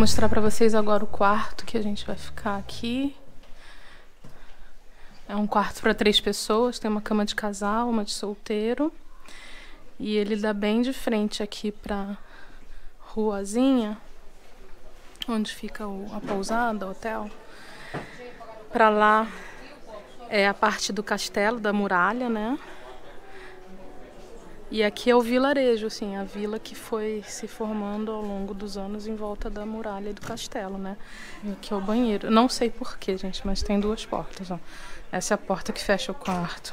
mostrar pra vocês agora o quarto que a gente vai ficar aqui. É um quarto para três pessoas, tem uma cama de casal, uma de solteiro. E ele dá bem de frente aqui pra ruazinha, onde fica o, a pousada, o hotel. Pra lá é a parte do castelo, da muralha, né? E aqui é o vilarejo, assim, a vila que foi se formando ao longo dos anos em volta da muralha e do castelo, né? E aqui é o banheiro. Não sei porquê, gente, mas tem duas portas, ó. Essa é a porta que fecha o quarto.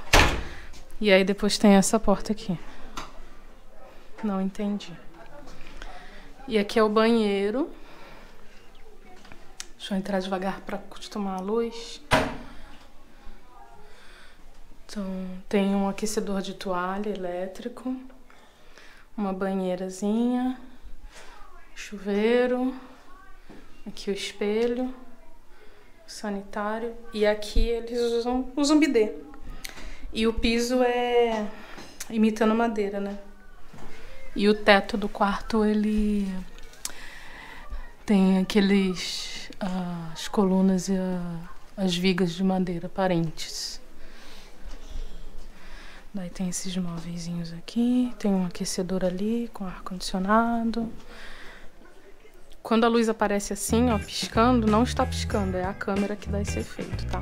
E aí depois tem essa porta aqui. Não entendi. E aqui é o banheiro. Deixa eu entrar devagar para acostumar a luz. Então, tem um aquecedor de toalha elétrico, uma banheirazinha, chuveiro, aqui o espelho, o sanitário e aqui eles usam o zumbidê. E o piso é imitando madeira, né? E o teto do quarto ele tem aqueles uh, as colunas e uh, as vigas de madeira aparentes. Daí tem esses móveis aqui, tem um aquecedor ali com ar condicionado. Quando a luz aparece assim, ó, piscando, não está piscando, é a câmera que dá esse efeito, tá?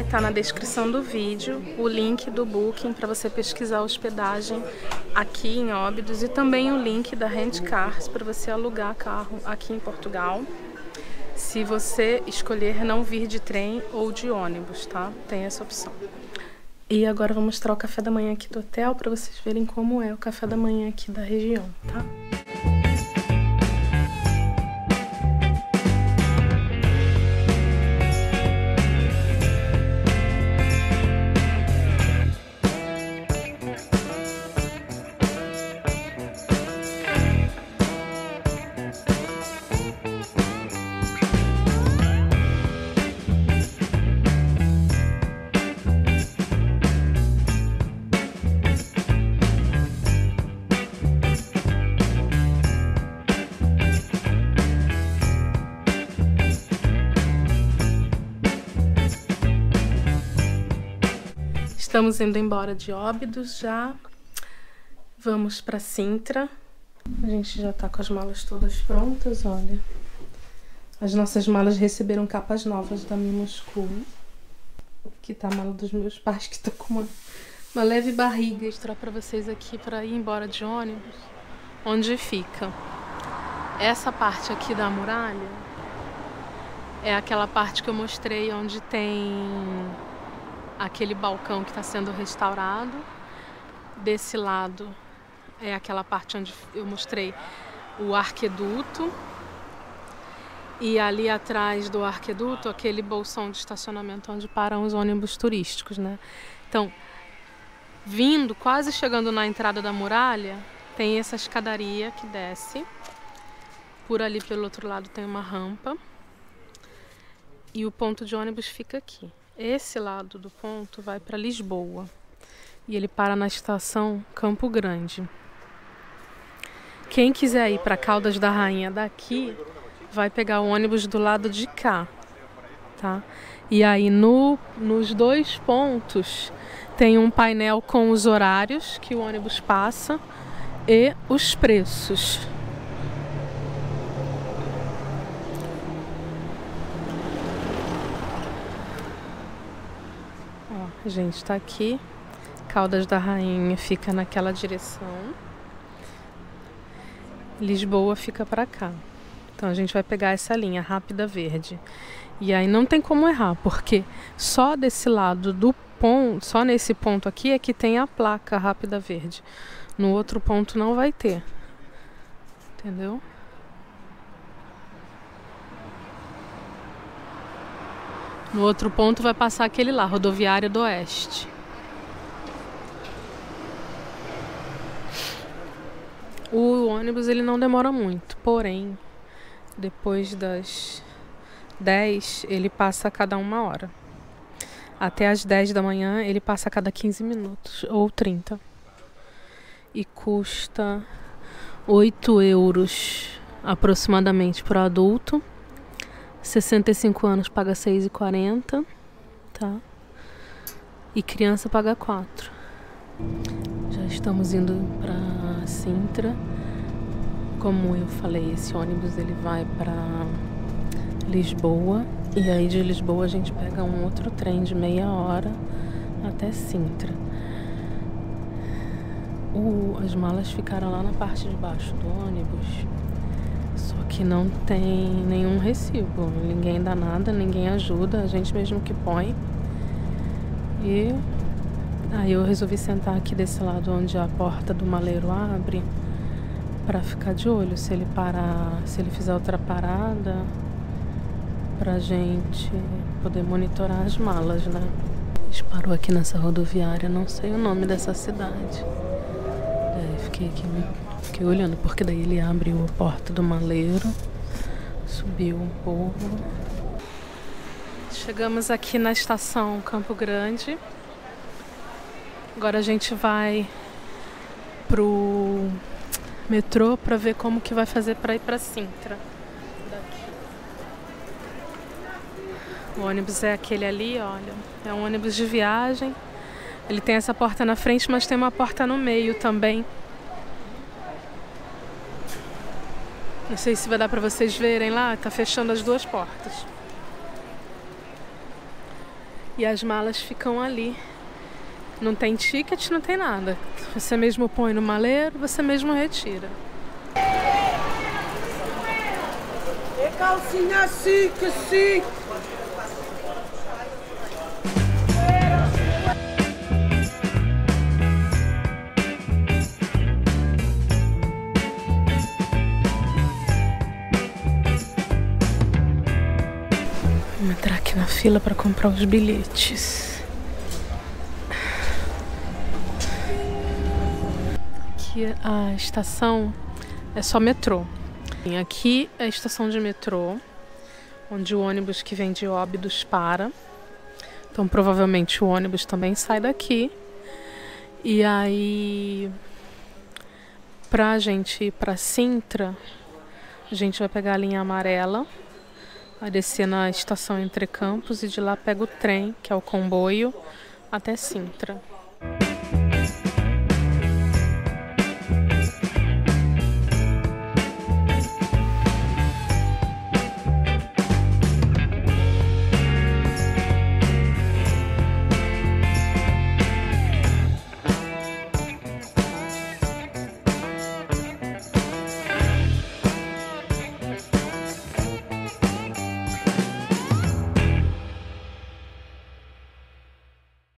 Estar tá na descrição do vídeo o link do Booking para você pesquisar hospedagem aqui em Óbidos e também o link da Handcars para você alugar carro aqui em Portugal. Se você escolher não vir de trem ou de ônibus, tá? Tem essa opção. E agora vou mostrar o café da manhã aqui do hotel para vocês verem como é o café da manhã aqui da região, tá? Estamos indo embora de Óbidos já. Vamos para Sintra. A gente já tá com as malas todas prontas, olha. As nossas malas receberam capas novas da Minuscul. Que tá a mala dos meus pais, que tá com uma, uma leve barriga. Vou mostrar pra vocês aqui para ir embora de ônibus. Onde fica. Essa parte aqui da muralha é aquela parte que eu mostrei onde tem aquele balcão que está sendo restaurado. Desse lado é aquela parte onde eu mostrei o arqueduto. E ali atrás do arqueduto, aquele bolsão de estacionamento onde param os ônibus turísticos, né? Então, vindo, quase chegando na entrada da muralha, tem essa escadaria que desce. Por ali pelo outro lado tem uma rampa. E o ponto de ônibus fica aqui. Esse lado do ponto vai para Lisboa e ele para na estação Campo Grande. Quem quiser ir para Caldas da Rainha daqui, vai pegar o ônibus do lado de cá, tá? E aí no, nos dois pontos tem um painel com os horários que o ônibus passa e os preços. Gente está aqui. Caldas da Rainha fica naquela direção. Lisboa fica para cá. Então a gente vai pegar essa linha rápida verde. E aí não tem como errar, porque só desse lado do ponto, só nesse ponto aqui é que tem a placa rápida verde. No outro ponto não vai ter. Entendeu? No outro ponto vai passar aquele lá, rodoviária do Oeste. O ônibus ele não demora muito, porém, depois das 10 ele passa a cada uma hora. Até as 10 da manhã ele passa a cada 15 minutos ou 30. E custa 8 euros aproximadamente para adulto. 65 anos paga 6,40, tá? E criança paga 4. Já estamos indo para Sintra. Como eu falei, esse ônibus ele vai para Lisboa e aí de Lisboa a gente pega um outro trem de meia hora até Sintra. O, as malas ficaram lá na parte de baixo do ônibus, só que não tem nenhum recibo. Ninguém dá nada, ninguém ajuda, a gente mesmo que põe. E aí eu resolvi sentar aqui desse lado onde a porta do maleiro abre para ficar de olho se ele parar, se ele fizer outra parada, pra gente poder monitorar as malas, né? A gente parou aqui nessa rodoviária, não sei o nome dessa cidade. Daí fiquei aqui, fiquei olhando, porque daí ele abriu a porta do maleiro, subiu um pouco. Chegamos aqui na estação Campo Grande. Agora a gente vai pro metrô para ver como que vai fazer para ir para Sintra. O ônibus é aquele ali, olha. É um ônibus de viagem. Ele tem essa porta na frente, mas tem uma porta no meio também. Não sei se vai dar para vocês verem lá, tá fechando as duas portas. E as malas ficam ali. Não tem ticket, não tem nada. Você mesmo põe no maleiro, você mesmo retira. É calcinha assim, que sim. Fila para comprar os bilhetes. Aqui a estação é só metrô. Aqui é a estação de metrô, onde o ônibus que vem de Óbidos para. Então provavelmente o ônibus também sai daqui. E aí, pra gente ir pra Sintra, a gente vai pegar a linha amarela Descer na estação Entre Campos e de lá pega o trem, que é o comboio, até Sintra.